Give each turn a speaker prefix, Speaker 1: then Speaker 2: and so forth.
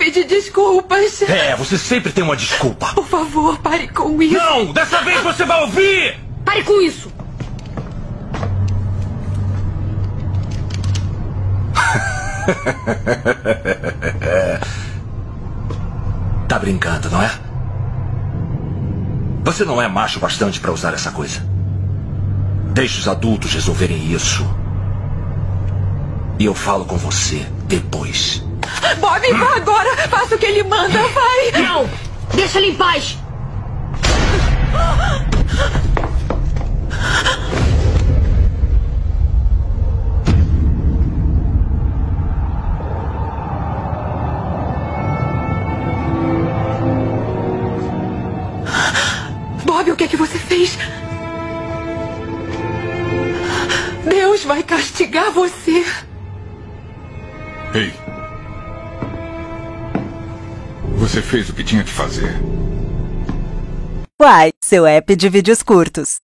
Speaker 1: pede desculpas.
Speaker 2: É, você sempre tem uma desculpa.
Speaker 1: Por favor, pare com isso.
Speaker 2: Não! Dessa vez você vai ouvir!
Speaker 3: Pare com isso!
Speaker 2: Tá brincando, não é? Você não é macho bastante para usar essa coisa. Deixe os adultos resolverem isso. E eu falo com você depois.
Speaker 1: Bob, vá agora. Faça o que ele manda, vai.
Speaker 3: Não! Deixa ele em paz!
Speaker 1: Bob, o que é que você fez? Deus vai castigar você.
Speaker 4: Ei. Você fez o que tinha que fazer.
Speaker 5: Uai, seu app de vídeos curtos.